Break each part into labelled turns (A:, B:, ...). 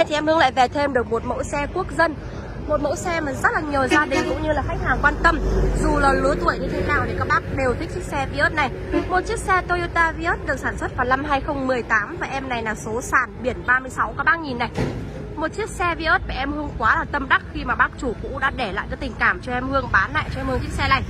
A: nay thì em Hương lại về thêm được một mẫu xe quốc dân. Một mẫu xe mà rất là nhiều gia đình cũng như là khách hàng quan tâm. Dù là lứa tuổi như thế nào thì các bác đều thích chiếc xe Vios này. Một chiếc xe Toyota Vios được sản xuất vào năm 2018 và em này là số sàn biển 36 các bác nhìn này. Một chiếc xe Vios và em Hương quá là tâm đắc khi mà bác chủ cũ đã để lại cái tình cảm cho em Hương, bán lại cho em Hương chiếc xe này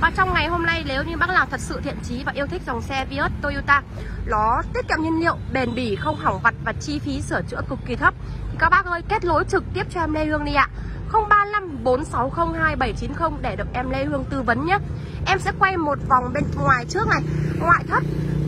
A: và trong ngày hôm nay nếu như bác nào thật sự thiện chí và yêu thích dòng xe Vios Toyota Nó tiết kiệm nhiên liệu, bền bỉ, không hỏng vặt và chi phí sửa chữa cực kỳ thấp Thì các bác ơi kết nối trực tiếp cho em Lê Hương đi ạ. 035 4602 790 để được em Lê Hương tư vấn nhé. Em sẽ quay một vòng bên ngoài trước này Ngoại thất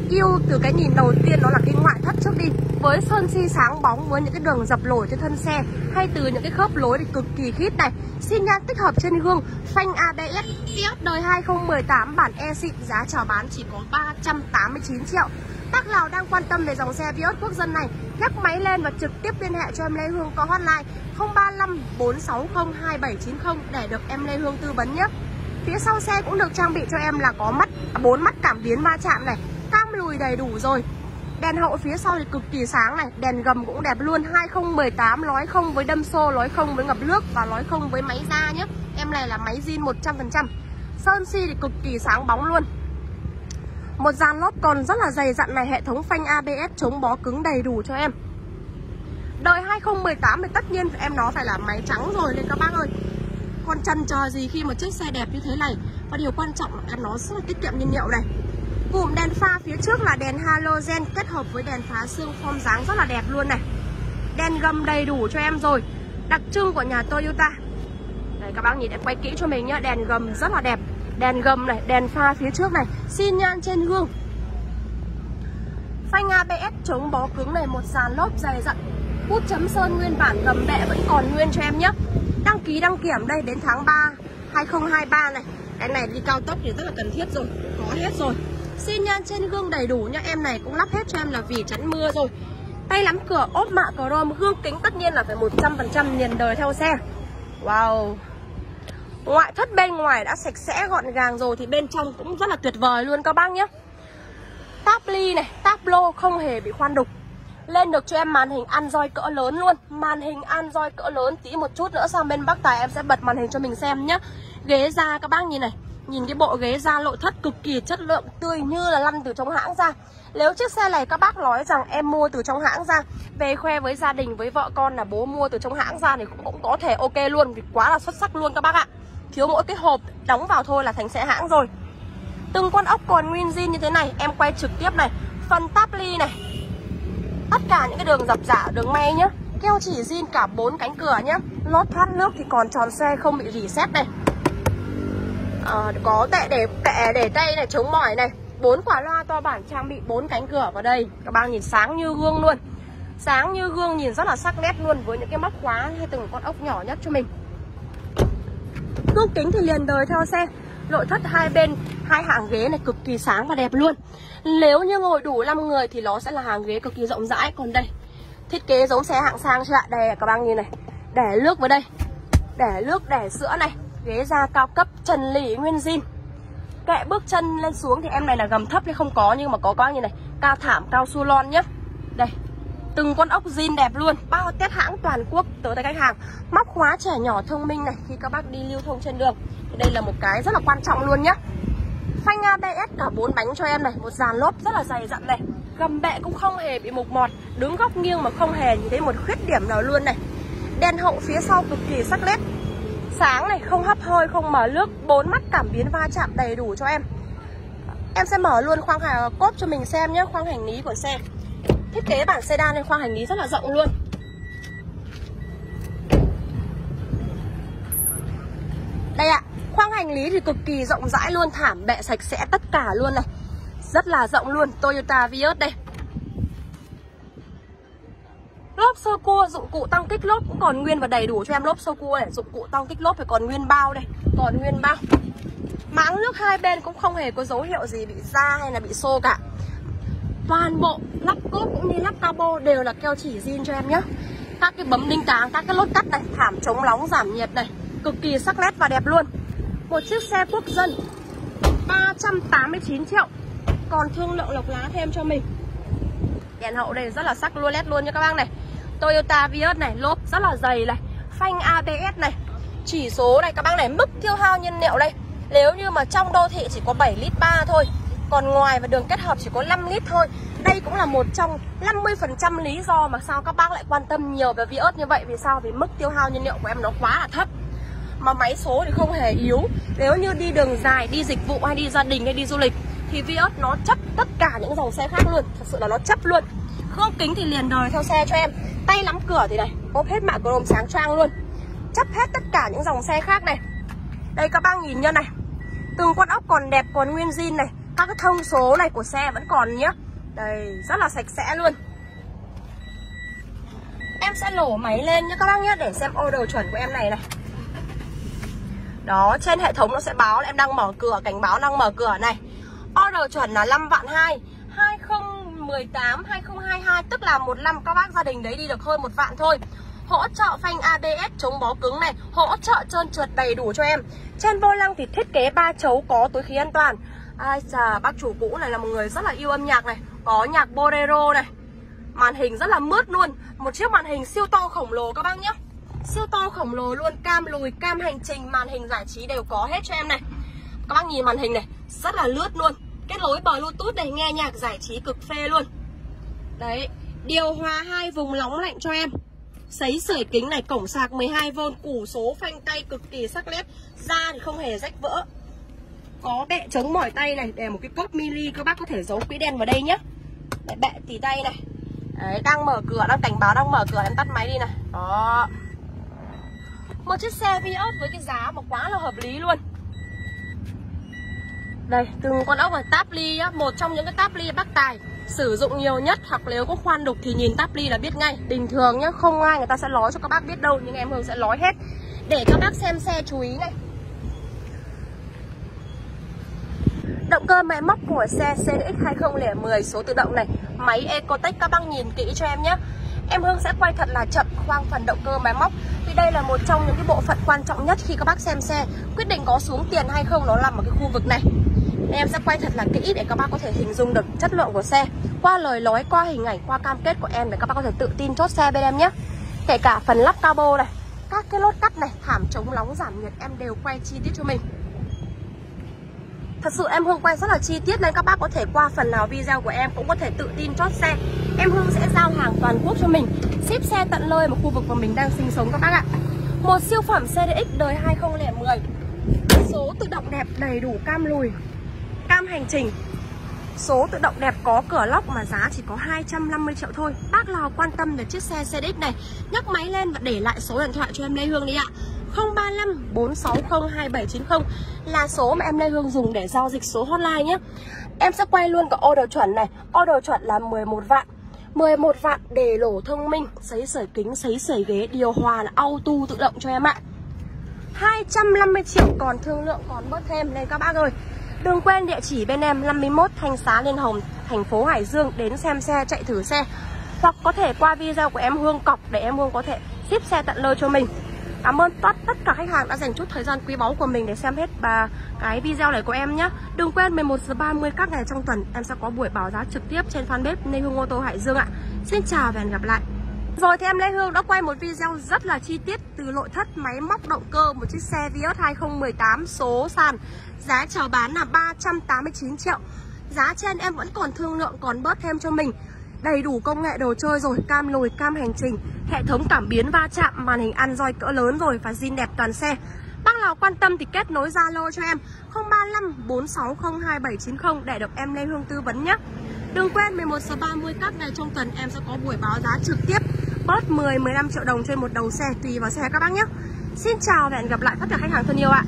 A: yêu từ cái nhìn đầu tiên đó là cái ngoại thất trước đi. Với sơn si sáng bóng, với những cái đường dập nổi trên thân xe, hay từ những cái khớp lối thì cực kỳ khít này. Xin nhan tích hợp trên gương, phanh ABS Fiat đời 2018 bản e xịn, giá chào bán chỉ có 389 triệu. Bác nào đang quan tâm về dòng xe Vios quốc dân này. Nhấc máy lên và trực tiếp liên hệ cho em Lê Hương có hotline 035 460 2790 để được em Lê Hương tư vấn nhé. Phía sau xe cũng được trang bị cho em là có mắt, bốn mắt cảm biến va chạm này lùi đầy đủ rồi. Đèn hậu phía sau thì cực kỳ sáng này. Đèn gầm cũng đẹp luôn. 2018 nói không với đâm xô Nói không với ngập nước Và nói không với máy da nhé. Em này là máy zin 100% Sơn si thì cực kỳ sáng bóng luôn. Một dàn lốp còn rất là dày dặn này. Hệ thống phanh ABS chống bó cứng đầy đủ cho em. Đời 2018 thì tất nhiên em nó phải là máy trắng rồi nên các bác ơi. Còn chần chờ gì khi mà chiếc xe đẹp như thế này? Và điều quan trọng là em nó rất là tiết kiệm nhiên liệu này. Cụm đèn pha phía trước là đèn halogen kết hợp với đèn phá xương form dáng rất là đẹp luôn này. Đèn gầm đầy đủ cho em rồi. Đặc trưng của nhà Toyota. Đây các bác nhìn em quay kỹ cho mình nhá. Đèn gầm rất là đẹp. Đèn gầm này, đèn pha phía trước này. Xin nhan trên gương. Phanh ABS chống bó cứng này Một dàn lốp dày dặn. Bút chấm sơn nguyên bản gầm bệ vẫn còn nguyên cho em nhé Đăng ký đăng kiểm đây đến tháng 3 2023 này. Cái này đi cao tốc thì rất là cần thiết rồi. Có hết rồi. Xin nhan trên gương đầy đủ nha Em này cũng lắp hết cho em là vì chắn mưa rồi. Tay nắm cửa ốp mạ chrome Gương kính tất nhiên là phải 100% liền đời theo xe. Wow. Ngoại thất bên ngoài đã sạch sẽ gọn gàng rồi Thì bên trong cũng rất là tuyệt vời luôn các bác nhé. Táp ly này, táp lô không hề bị khoan đục. Lên được cho em màn hình Android cỡ lớn luôn. Màn hình Android cỡ lớn Tí một chút nữa sang bên bác Tài em sẽ bật màn hình cho mình xem nhé. Ghế da các bác nhìn này Nhìn cái bộ ghế da nội thất cực kỳ chất lượng Tươi như là lăn từ trong hãng ra. Nếu chiếc xe này các bác nói rằng em mua từ trong hãng ra Về khoe với gia đình với vợ con là bố mua từ trong hãng ra Thì cũng, cũng có thể ok luôn Vì quá là xuất sắc luôn các bác ạ. Thiếu mỗi cái hộp đóng vào thôi là thành xe hãng rồi. Từng con ốc còn nguyên zin như thế này Em quay trực tiếp này. Phần táp ly này. Tất cả những cái đường dập giả đường may nhá. Keo chỉ zin cả bốn cánh cửa nhá. Lót thoát nước thì còn tròn xe không bị rỉ sét này à, có tệ để kệ để tay này chống mỏi này. Bốn quả loa to bản trang bị bốn cánh cửa vào đây. Các bác nhìn sáng như gương luôn. Sáng như gương nhìn rất là sắc nét luôn với những cái móc khóa hay từng con ốc nhỏ nhất cho mình. Gương kính thì liền đời theo xe. Nội thất hai bên hai hàng ghế này cực kỳ sáng và đẹp luôn. Nếu như ngồi đủ 5 người thì nó sẽ là hàng ghế cực kỳ rộng rãi. Còn đây thiết kế giống xe hạng sang chưa ạ đây các bác nhìn này. Để nước vào đây. Để nước để sữa này ghế da cao cấp trần lỉ nguyên zin kệ bước chân lên xuống thì em này là gầm thấp thì không có, nhưng mà có coi như này, cao thảm, cao su lon nhá. Đây, từng con ốc zin đẹp luôn, bao test hãng toàn quốc, tới tay khách hàng. Móc khóa trẻ nhỏ thông minh này, khi các bác đi lưu thông trên đường. Thì đây là một cái rất là quan trọng luôn nhá. Phanh ABS cả bốn bánh cho em này, một dàn lốp rất là dày dặn này. Gầm bệ cũng không hề bị mục mọt, đứng góc nghiêng mà không hề nhìn thấy một khuyết điểm nào luôn này. Đèn hậu phía sau cực kỳ sắc nét sáng này, không hấp hơi, không mở nước, bốn mắt cảm biến va chạm đầy đủ cho em. Em sẽ mở luôn khoang hàng cốp cho mình xem nhé, khoang hành lý của xe. Thiết kế bản sedan nên khoang hành lý rất là rộng luôn. Đây ạ, khoang hành lý thì cực kỳ rộng rãi luôn, thảm bệ sạch sẽ tất cả luôn này. Rất là rộng luôn, Toyota Vios đây. Lốp sơ cua dụng cụ tăng kích lốp cũng còn nguyên và đầy đủ cho em lốp sơ cua này. Dụng cụ tăng kích lốp thì còn nguyên bao đây Còn nguyên bao. Máng nước hai bên cũng không hề có dấu hiệu gì bị da hay là bị xô cả. Toàn bộ lắp cốp cũng như lắp cabo đều là keo chỉ zin cho em nhé Các cái bấm đinh táng, các cái lốt cắt này Thảm chống nóng giảm nhiệt này Cực kỳ sắc nét và đẹp luôn. Một chiếc xe quốc dân 389 triệu. Còn thương lượng lộc lá thêm cho mình. Đèn hậu đây rất là sắc luôn lét luôn nha các bác này. Toyota Vios này, lốp rất là dày này, phanh ABS này. Chỉ số này các bác này, mức tiêu hao nhiên liệu đây. Nếu như mà trong đô thị chỉ có 7 lít 3 thôi, còn ngoài và đường kết hợp chỉ có 5 lít thôi, đây cũng là một trong 50% lý do mà sao các bác lại quan tâm nhiều về Vios như vậy, vì sao? Vì mức tiêu hao nhiên liệu của em nó quá là thấp. Mà máy số thì không hề yếu. Nếu như đi đường dài, đi dịch vụ hay đi gia đình hay đi du lịch, thì Vios nó chấp tất cả những dòng xe khác luôn. Thật sự là nó chấp luôn khung kính thì liền đời theo xe cho em. Tay nắm cửa thì này, ốp hết mạ chrome sáng trang luôn. Chấp hết tất cả những dòng xe khác này. Đây các bác nhìn nhá này. Từng con ốc còn đẹp còn nguyên zin này. Các cái thông số này của xe vẫn còn nhá. Đây, rất là sạch sẽ luôn. Em sẽ lổ máy lên nhá các bác nhé để xem order chuẩn của em này này. Đó, trên hệ thống nó sẽ báo là em đang mở cửa, cảnh báo đang mở cửa này. Order chuẩn là 5 vạn 2 2018 2022 tức là một năm các bác gia đình đấy đi được hơn một vạn thôi. Hỗ trợ phanh ABS chống bó cứng này, hỗ trợ trơn trượt đầy đủ cho em. Trên vô lăng thì thiết kế ba chấu có túi khí an toàn. Ai chà, bác chủ cũ này là một người rất là yêu âm nhạc này, có nhạc bolero này. Màn hình rất là mướt luôn. Một chiếc màn hình siêu to khổng lồ các bác nhé. Siêu to khổng lồ luôn, cam lùi, cam hành trình, màn hình giải trí đều có hết cho em này. Các bác nhìn màn hình này, rất là lướt luôn kết nối bluetooth này nghe nhạc giải trí cực phê luôn. Đấy điều hòa hai vùng nóng lạnh cho em. Sấy sưởi kính này, cổng sạc 12V, củ số phanh tay cực kỳ sắc nét Da thì không hề rách vỡ. Có bệ chống mỏi tay này, để một cái cốc mini các bác có thể giấu quỹ đen vào đây nhé. Để bệ tỉ tay này. Đấy, đang mở cửa, đang cảnh báo đang mở cửa, em tắt máy đi này Đó. Một chiếc xe Vios với cái giá mà quá là hợp lý luôn. Đây, từng con ốc là táp ly á Một trong những cái táp ly bắc tài sử dụng nhiều nhất hoặc nếu có khoan đục thì nhìn táp ly là biết ngay. Bình thường nhá không ai người ta sẽ nói cho các bác biết đâu nhưng em Hương sẽ nói hết. Để các bác xem xe chú ý này. Động cơ máy móc của xe CX2010 số tự động này. Máy Ecotech các bác nhìn kỹ cho em nhé Em Hương sẽ quay thật là chậm khoang phần động cơ máy móc. Vì đây là một trong những cái bộ phận quan trọng nhất khi các bác xem xe. Quyết định có xuống tiền hay không nó nằm ở cái khu vực này. Em sẽ quay thật là kỹ để các bác có thể hình dung được chất lượng của xe. Qua lời nói, qua hình ảnh, qua cam kết của em để các bác có thể tự tin chốt xe bên em nhé. Kể cả phần lắp cabo này Các cái lốt cắt này, thảm chống nóng giảm nhiệt em đều quay chi tiết cho mình. Thật sự em Hương quay rất là chi tiết nên các bác có thể qua phần nào video của em cũng có thể tự tin chốt xe. Em Hương sẽ giao hàng toàn quốc cho mình Ship xe tận nơi một khu vực mà mình đang sinh sống các bác ạ. Một siêu phẩm CDX đời 2010 Số tự động đẹp đầy đủ cam lùi. Cam hành trình. Số tự động đẹp có cửa lóc mà giá chỉ có 250 triệu thôi. Bác nào quan tâm về chiếc xe CDX này. Nhấc máy lên và để lại số điện thoại cho em Lê Hương đi ạ. 035 460 2790 Là số mà em Lê Hương dùng để giao dịch số hotline nhé. Em sẽ quay luôn cả order chuẩn này. Order chuẩn là 11 vạn. 11 vạn để lỗ thông minh Sấy sởi kính, sấy sởi ghế Điều hòa là auto tự động cho em ạ. 250 triệu còn thương lượng còn bớt thêm Nên các bác ơi. Đừng quên địa chỉ bên em 51 Thanh Xá Liên Hồng, thành phố Hải Dương đến xem xe, chạy thử xe. Hoặc có thể qua video của em Hương cọc để em Hương có thể ship xe tận nơi cho mình. Cảm ơn tất tất cả khách hàng đã dành chút thời gian quý báu của mình để xem hết bà cái video này của em nhé. Đừng quên 11 giờ 30 các ngày trong tuần em sẽ có buổi báo giá trực tiếp trên fanpage Nên Hương ô tô Hải Dương ạ. Xin chào và hẹn gặp lại. Rồi thì em Lê Hương đã quay một video rất là chi tiết từ nội thất máy móc động cơ một chiếc xe Vios 2018 số sàn. Giá chào bán là 389 triệu. Giá trên em vẫn còn thương lượng còn bớt thêm cho mình. Đầy đủ công nghệ đồ chơi rồi Cam lùi, cam hành trình Hệ thống cảm biến va chạm, màn hình ăn roi cỡ lớn rồi Và zin đẹp toàn xe. Bác nào quan tâm thì kết nối Zalo cho em. 035 460 2790 Để được em Lê Hương tư vấn nhé. Đừng quên 11 giờ 30 các ngày trong tuần em sẽ có buổi báo giá trực tiếp. Bớt 10 15 triệu đồng trên một đầu xe tùy vào xe các bác nhé. Xin chào và hẹn gặp lại tất cả khách hàng thân yêu ạ.